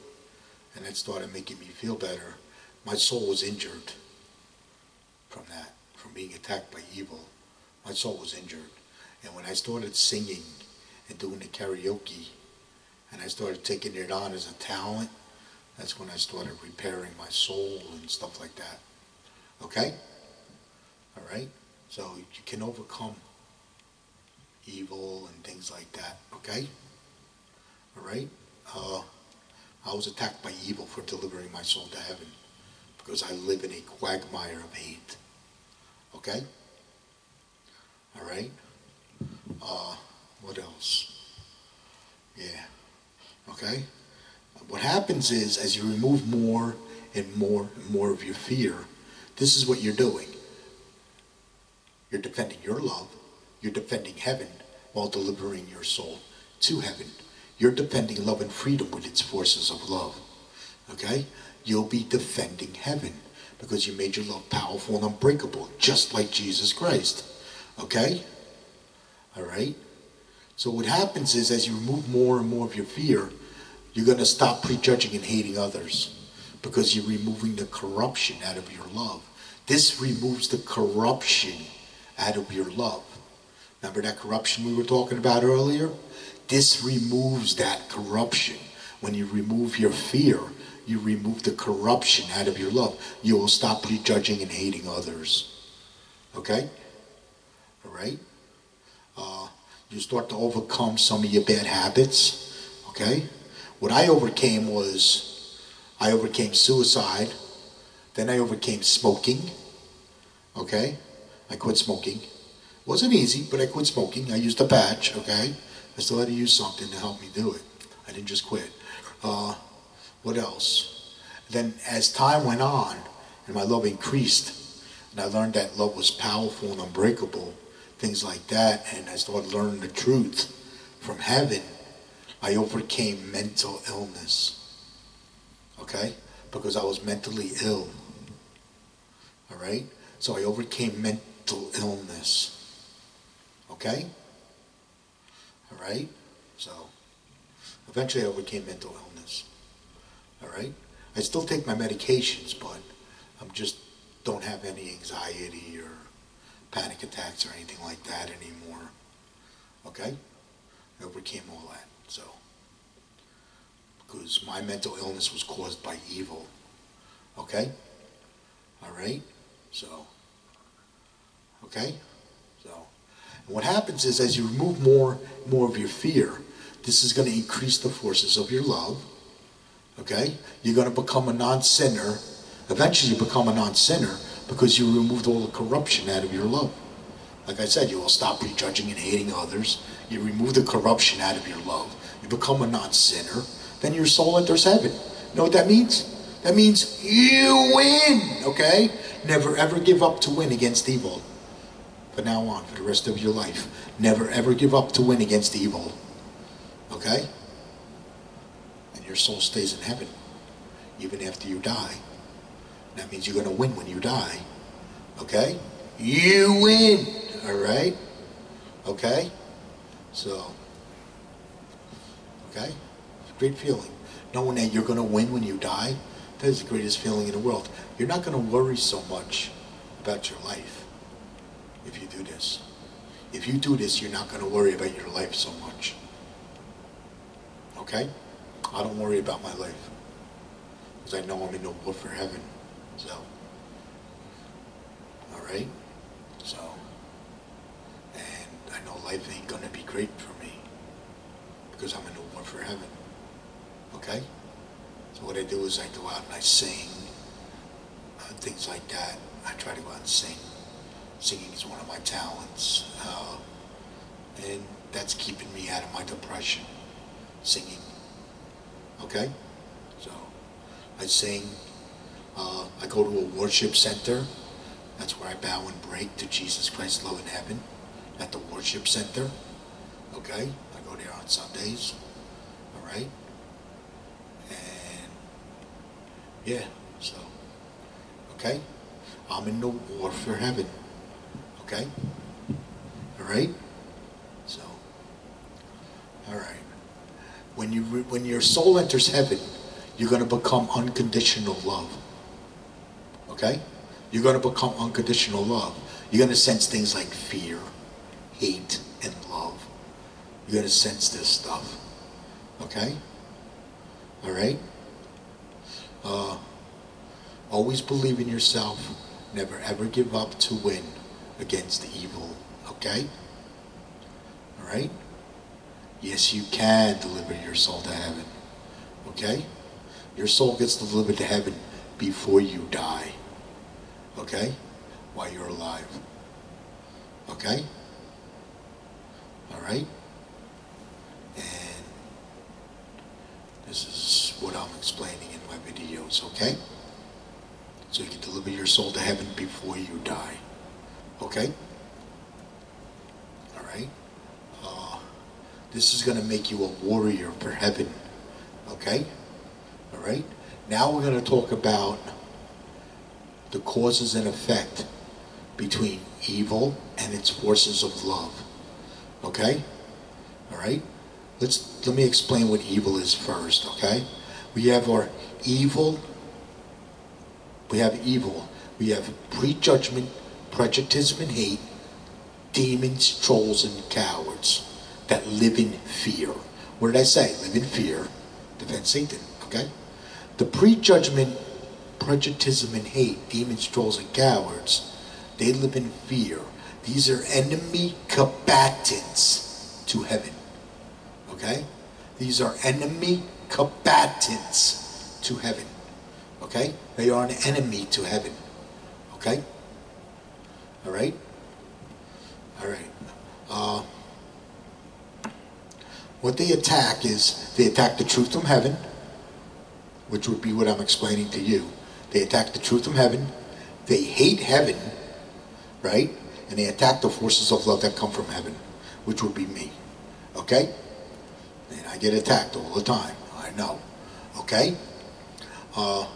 and that started making me feel better. My soul was injured from that, from being attacked by evil. My soul was injured. And when I started singing and doing the karaoke, and I started taking it on as a talent, that's when I started repairing my soul and stuff like that. Okay? All right? So you can overcome evil and things like that. Okay? All right? Uh, I was attacked by evil for delivering my soul to heaven because I live in a quagmire of hate. Okay? All right? Uh, what else? Yeah. Okay? What happens is, as you remove more and more and more of your fear, this is what you're doing. You're defending your love. You're defending heaven while delivering your soul to heaven. You're defending love and freedom with its forces of love. Okay? You'll be defending heaven because you made your love powerful and unbreakable, just like Jesus Christ. Okay? All right? So what happens is as you remove more and more of your fear, you're going to stop prejudging and hating others because you're removing the corruption out of your love. This removes the corruption out of your love. Remember that corruption we were talking about earlier? This removes that corruption. When you remove your fear, you remove the corruption out of your love. You will stop prejudging and hating others. Okay? All right? Uh, you start to overcome some of your bad habits. Okay? What I overcame was I overcame suicide. Then I overcame smoking. Okay? I quit smoking. Wasn't easy, but I quit smoking. I used a patch, okay? I still had to use something to help me do it. I didn't just quit. Uh, what else? Then as time went on and my love increased, and I learned that love was powerful and unbreakable, things like that, and I started learning the truth from heaven, I overcame mental illness. Okay? Because I was mentally ill. All right? So I overcame mental illness. Okay? All right? So eventually I overcame mental illness. All right? I still take my medications, but I'm just don't have any anxiety or panic attacks or anything like that anymore. Okay? I overcame all that. So, because my mental illness was caused by evil. Okay? All right? So, okay? So, and what happens is as you remove more more of your fear, this is going to increase the forces of your love. Okay? You're going to become a non-sinner. Eventually you become a non-sinner because you removed all the corruption out of your love. Like I said, you will stop prejudging and hating others. You remove the corruption out of your love. You become a non-sinner. Then your soul enters heaven. You know what that means? That means you win, okay? Never ever give up to win against evil. From now on, for the rest of your life. Never ever give up to win against evil. Okay? Your soul stays in heaven, even after you die. That means you're going to win when you die. Okay? You win. All right? Okay? So, okay? Great feeling. Knowing that you're going to win when you die, that is the greatest feeling in the world. You're not going to worry so much about your life if you do this. If you do this, you're not going to worry about your life so much. Okay? I don't worry about my life. Because I know I'm in the war for heaven. So, all right? So, and I know life ain't going to be great for me. Because I'm in the war for heaven. Okay? So what I do is I go out and I sing, uh, things like that. I try to go out and sing. Singing is one of my talents. Uh, and that's keeping me out of my depression. Singing. Okay? So, I sing. Uh, I go to a worship center. That's where I bow and break to Jesus Christ, love in heaven. At the worship center. Okay? I go there on Sundays. All right? And yeah, so okay, I'm in the war for heaven. Okay, all right. So, all right. When you when your soul enters heaven, you're going to become unconditional love. Okay? You're going to become unconditional love. You're going to sense things like fear, hate, and love. You're going to sense this stuff. Okay? All right? Uh, always believe in yourself. Never ever give up to win against the evil. Okay? All right? Yes, you can deliver your soul to heaven. Okay? Your soul gets delivered to heaven before you die. Okay? While you're alive. Okay? All right? And this is what I'm explaining in my videos, okay? So you can deliver your soul to heaven before you die. Okay? All right? This is going to make you a warrior for heaven. Okay? All right? Now we're going to talk about the causes and effect between evil and its forces of love. Okay? All right? Let's let me explain what evil is first, okay? We have our evil we have evil. We have prejudgment, prejudice, and hate, demons, trolls, and cowards that live in fear. What did I say? Live in fear, defend Satan. Okay? The prejudgment, prejudice, and hate, demons, trolls, and cowards, they live in fear. These are enemy combatants to heaven. Okay? These are enemy combatants to heaven. Okay? They are an enemy to heaven. Okay? All right? All right. Uh, what they attack is they attack the truth from heaven, which would be what I'm explaining to you. They attack the truth from heaven. They hate heaven, right? And they attack the forces of love that come from heaven, which would be me. Okay? And I get attacked all the time. I know. Okay? Uh,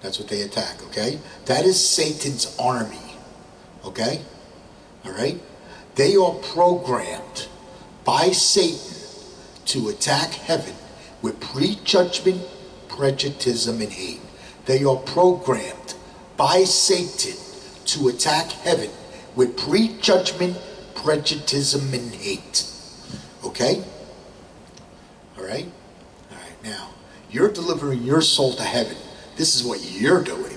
that's what they attack, okay? That is Satan's army, okay? All right? They are programmed by Satan to attack heaven with prejudgment, prejudice, and hate. They are programmed by Satan to attack heaven with prejudgment, prejudice, and hate. Okay? All right? All right, now, you're delivering your soul to heaven this is what you're doing.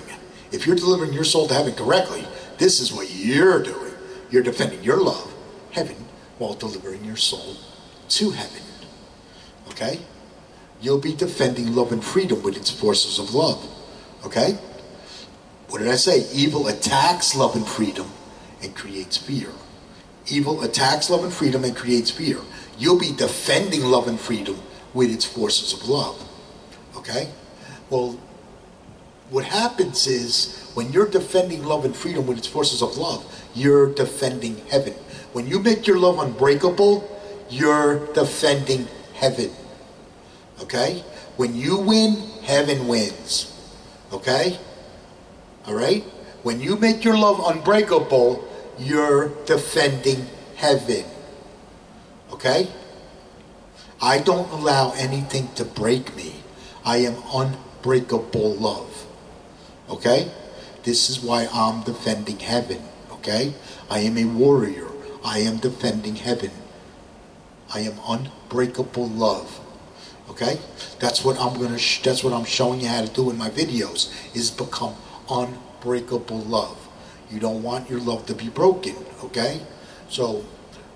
If you're delivering your soul to heaven correctly, this is what you're doing. You're defending your love, heaven, while delivering your soul to heaven. Okay? You'll be defending love and freedom with its forces of love. Okay? What did I say? Evil attacks love and freedom and creates fear. Evil attacks love and freedom and creates fear. You'll be defending love and freedom with its forces of love. Okay? Well, what happens is when you're defending love and freedom with its forces of love, you're defending heaven. When you make your love unbreakable, you're defending heaven. Okay? When you win, heaven wins. Okay? All right? When you make your love unbreakable, you're defending heaven. Okay? I don't allow anything to break me. I am unbreakable love. Okay? This is why I'm defending heaven. Okay? I am a warrior. I am defending heaven. I am unbreakable love. Okay? That's what I'm gonna. that's what I'm showing you how to do in my videos. Is become unbreakable love. You don't want your love to be broken. Okay? So,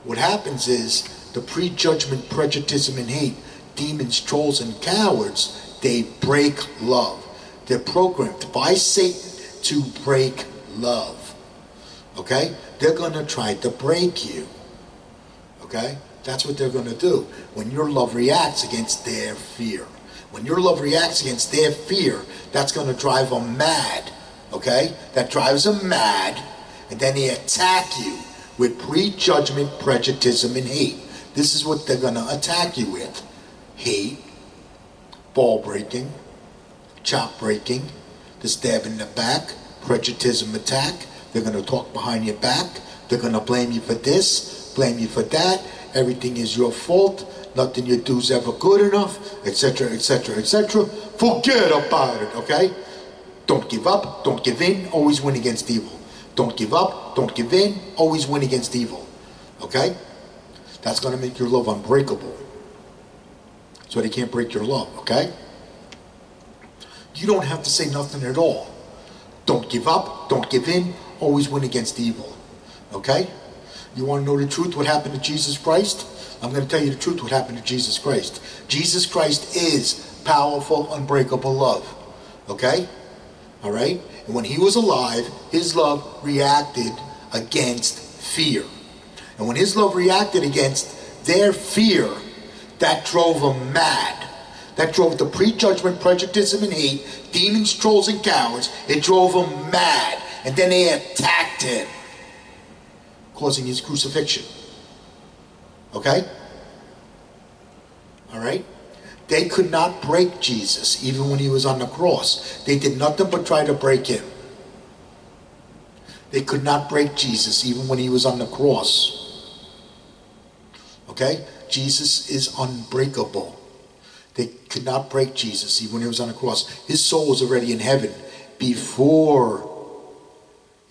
what happens is the prejudgment, prejudice, and hate, demons, trolls, and cowards. They break love. They're programmed by Satan to break love. Okay? They're going to try to break you. Okay? That's what they're going to do when your love reacts against their fear. When your love reacts against their fear, that's going to drive them mad. Okay? That drives them mad. And then they attack you with prejudgment, prejudice, and hate. This is what they're going to attack you with hate, ball breaking, chop breaking, the stab in the back, prejudice attack. They're going to talk behind your back. They're going to blame you for this, blame you for that, everything is your fault, nothing you do is ever good enough, etc., etc., etc. Forget about it, okay? Don't give up, don't give in, always win against evil. Don't give up, don't give in, always win against evil. Okay? That's going to make your love unbreakable. So they can't break your love, okay? You don't have to say nothing at all. Don't give up, don't give in, always win against evil. Okay? You want to know the truth, what happened to Jesus Christ? I'm going to tell you the truth, what happened to Jesus Christ. Jesus Christ is powerful, unbreakable love. Okay? All right? And when he was alive, his love reacted against fear. And when his love reacted against their fear, that drove them mad. That drove the prejudgment, prejudice, and hate, demons, trolls, and cowards. It drove them mad. And then they attacked him, causing his crucifixion. Okay? All right? They could not break Jesus even when he was on the cross. They did nothing but try to break him. They could not break Jesus even when he was on the cross. Okay? Jesus is unbreakable. They could not break Jesus even when he was on the cross. His soul was already in heaven before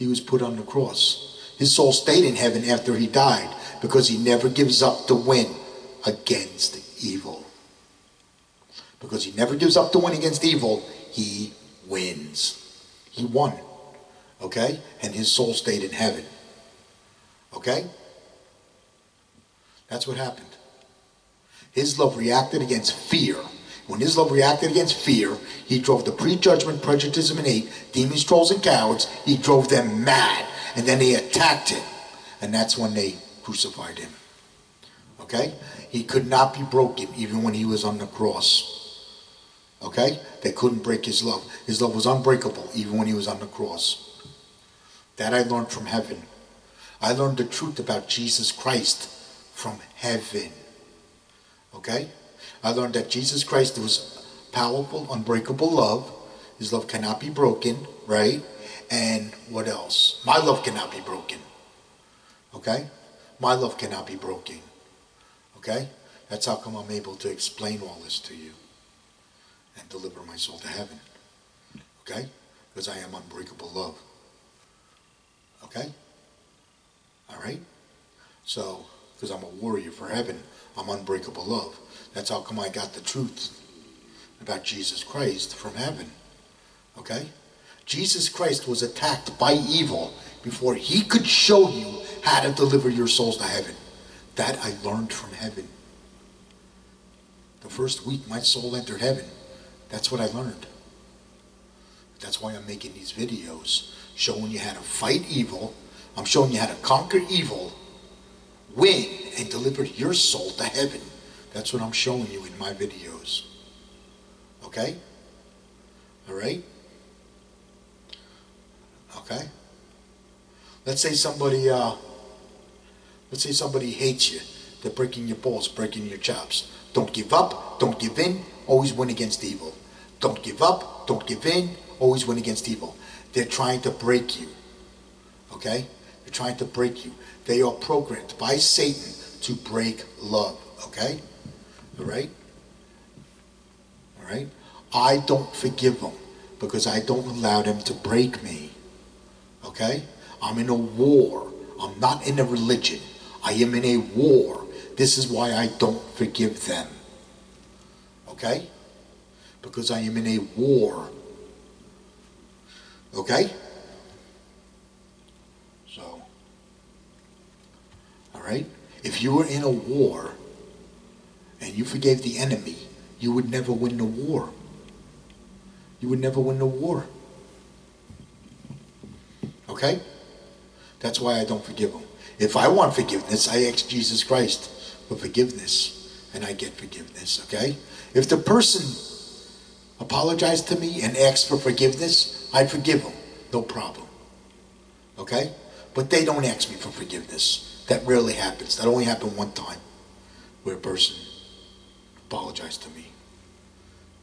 he was put on the cross. His soul stayed in heaven after he died because he never gives up to win against evil. Because he never gives up to win against evil, he wins. He won. Okay? And his soul stayed in heaven. Okay? That's what happened. His love reacted against fear. When his love reacted against fear, he drove the prejudgment, prejudice, and hate, demons, trolls, and cowards, he drove them mad. And then they attacked him. And that's when they crucified him. Okay? He could not be broken even when he was on the cross. Okay? They couldn't break his love. His love was unbreakable even when he was on the cross. That I learned from heaven. I learned the truth about Jesus Christ from heaven. Okay? I learned that Jesus Christ was powerful, unbreakable love. His love cannot be broken, right? And what else? My love cannot be broken. Okay? My love cannot be broken. Okay? That's how come I'm able to explain all this to you and deliver my soul to heaven. Okay? Because I am unbreakable love. Okay? All right? So, because I'm a warrior for heaven, I'm unbreakable love. That's how come I got the truth about Jesus Christ from heaven. Okay? Jesus Christ was attacked by evil before he could show you how to deliver your souls to heaven. That I learned from heaven. The first week my soul entered heaven. That's what I learned. That's why I'm making these videos, showing you how to fight evil. I'm showing you how to conquer evil, win, and deliver your soul to heaven. That's what I'm showing you in my videos. Okay? All right? Okay? Let's say somebody, uh, let's say somebody hates you. They're breaking your balls, breaking your chops. Don't give up. Don't give in. Always win against evil. Don't give up. Don't give in. Always win against evil. They're trying to break you. Okay? They're trying to break you. They are programmed by Satan to break love. Okay? All right? All right? I don't forgive them because I don't allow them to break me. Okay? I'm in a war. I'm not in a religion. I am in a war. This is why I don't forgive them. Okay? Because I am in a war. Okay? So, all right? If you were in a war and you forgave the enemy, you would never win the war. You would never win the war. Okay? That's why I don't forgive them. If I want forgiveness, I ask Jesus Christ for forgiveness, and I get forgiveness, okay? If the person apologized to me and asked for forgiveness, I forgive them, no problem. Okay? But they don't ask me for forgiveness. That rarely happens. That only happened one time where a person apologized to me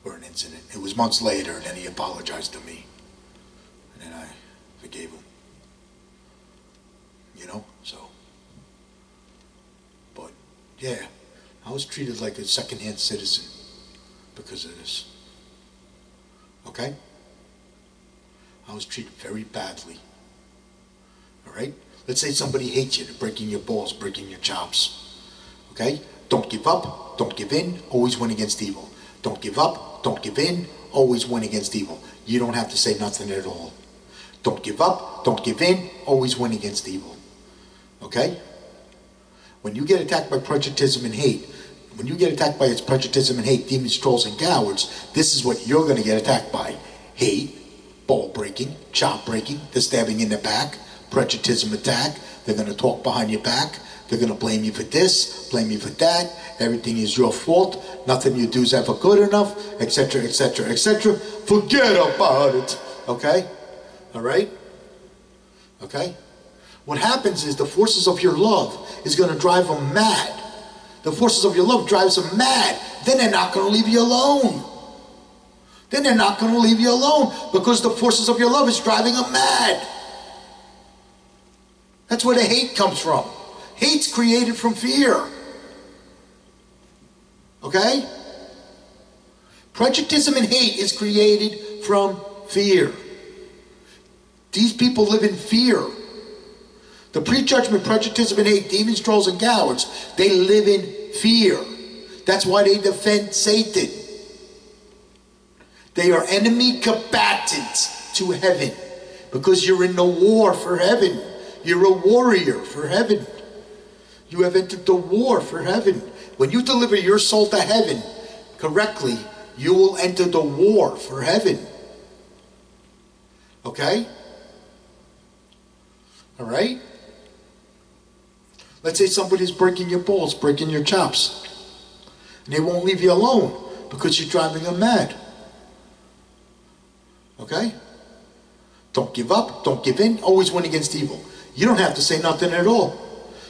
for an incident. It was months later, and then he apologized to me. And then I forgave him. You know? So, but Yeah, I was treated like a second-hand citizen because of this. Okay? I was treated very badly. All right? Let's say somebody hates you, breaking your balls, breaking your chops. Okay? Don't give up, don't give in, always win against evil. Don't give up, don't give in, always win against evil. You don't have to say nothing at all. Don't give up, don't give in, always win against evil. Okay? When you get attacked by prejudice and hate, when you get attacked by its prejudice and hate, demons, trolls, and cowards, this is what you're going to get attacked by. Hate, ball breaking, chop breaking, the stabbing in the back, prejudice attack. They're going to talk behind your back. They're going to blame you for this, blame you for that. Everything is your fault. Nothing you do is ever good enough, etc., etc., etc. Forget about it. Okay? All right? Okay? What happens is the forces of your love is going to drive them mad. The forces of your love drives them mad. Then they're not going to leave you alone. Then they're not going to leave you alone because the forces of your love is driving them mad. That's where the hate comes from. Hate's created from fear. Okay? Prejudice and hate is created from fear. These people live in fear. The prejudgment, prejudice, and hate, demons, trolls, and cowards, they live in fear. That's why they defend Satan. They are enemy combatants to heaven because you're in the war for heaven. You're a warrior for heaven. You have entered the war for heaven. When you deliver your soul to heaven correctly, you will enter the war for heaven. Okay? All right? Let's say somebody's breaking your balls, breaking your chops. And they won't leave you alone because you're driving them mad. Okay? Don't give up, don't give in, always win against evil. You don't have to say nothing at all.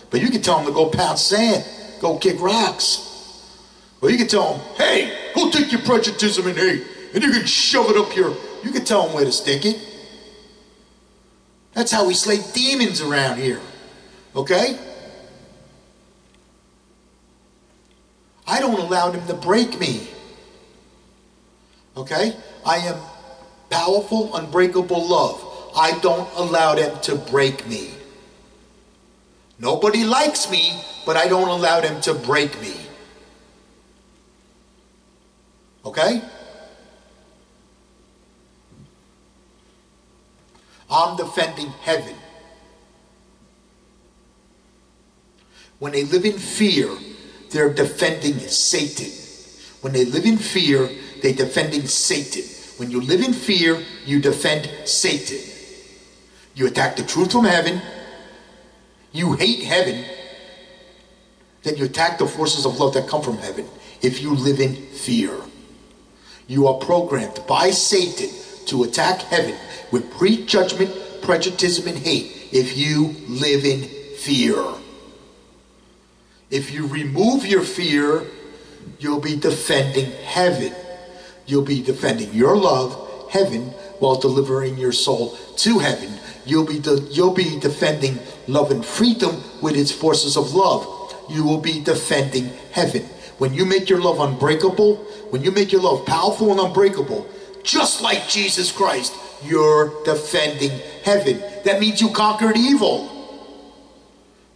But you can tell them to go pound sand, go kick rocks. Or you can tell them, hey, go take your prejudice and hate, and you can shove it up your, you can tell them where to stick it. That's how we slay demons around here. Okay? I don't allow them to break me. Okay? I am powerful, unbreakable love. I don't allow them to break me. Nobody likes me, but I don't allow them to break me. Okay? I'm defending heaven. When they live in fear, they're defending Satan. When they live in fear, they're defending Satan. When you live in fear, you defend Satan. You attack the truth from heaven. You hate heaven. Then you attack the forces of love that come from heaven. If you live in fear, you are programmed by Satan to attack heaven with prejudgment, prejudice, and hate if you live in fear. If you remove your fear, you'll be defending heaven. You'll be defending your love, heaven, while delivering your soul to heaven. You'll be, you'll be defending love and freedom with its forces of love. You will be defending heaven. When you make your love unbreakable, when you make your love powerful and unbreakable, just like Jesus Christ, you're defending heaven. That means you conquered evil.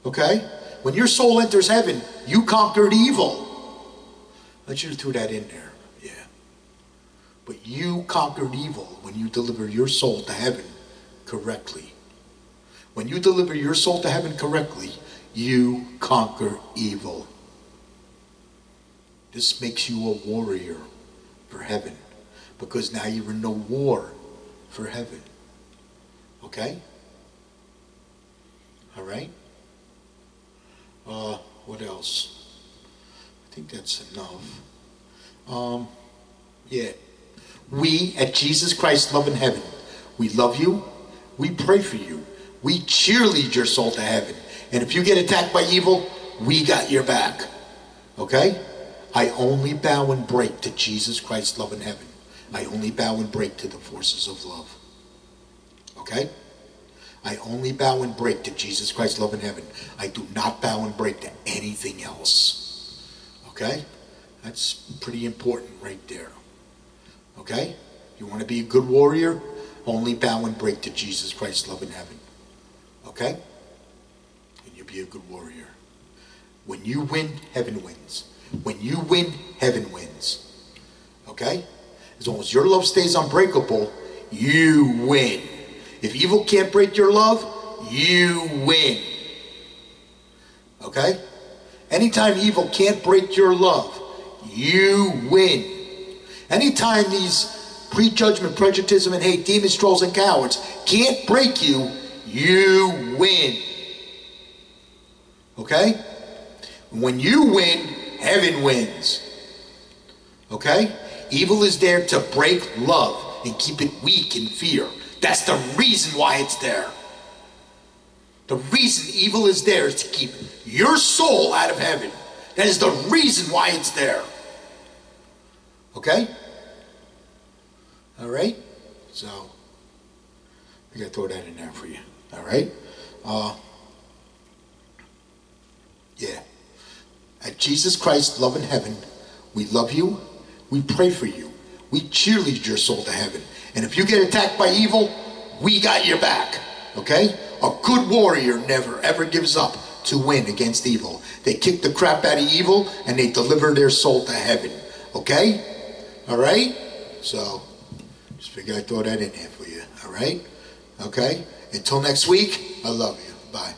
Okay? When your soul enters heaven, you conquered evil. I you to throw that in there. Yeah. But you conquered evil when you deliver your soul to heaven correctly. When you deliver your soul to heaven correctly, you conquer evil. This makes you a warrior for heaven because now you're in the war for heaven. Okay? All right? Uh, what else? I think that's enough. Um, yeah. We at Jesus Christ Love in Heaven, we love you. We pray for you. We cheerlead your soul to heaven. And if you get attacked by evil, we got your back. Okay? I only bow and break to Jesus Christ Love in Heaven. I only bow and break to the forces of love. Okay? I only bow and break to Jesus Christ, love in heaven. I do not bow and break to anything else. Okay? That's pretty important right there. Okay? You want to be a good warrior? Only bow and break to Jesus Christ, love in heaven. Okay? And you'll be a good warrior. When you win, heaven wins. When you win, heaven wins. Okay? As long as your love stays unbreakable, you win. If evil can't break your love, you win. Okay? Anytime evil can't break your love, you win. Anytime these prejudgment, prejudice, and hate, demons, trolls, and cowards can't break you, you win. Okay? When you win, heaven wins. Okay? Evil is there to break love and keep it weak in fear. That's the reason why it's there. The reason evil is there is to keep your soul out of heaven. That is the reason why it's there. Okay? All right? So, I got to throw that in there for you. All right? Uh, yeah. At Jesus Christ, love in heaven, we love you. We pray for you. We cheerlead your soul to heaven. And if you get attacked by evil, we got your back. Okay? A good warrior never ever gives up to win against evil. They kick the crap out of evil and they deliver their soul to heaven. Okay? All right? So, just figure I'd throw that in there for you. All right? Okay? Until next week, I love you. Bye.